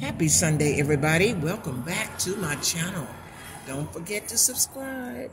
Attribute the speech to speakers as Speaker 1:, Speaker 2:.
Speaker 1: Happy Sunday, everybody. Welcome back to my channel. Don't forget to subscribe.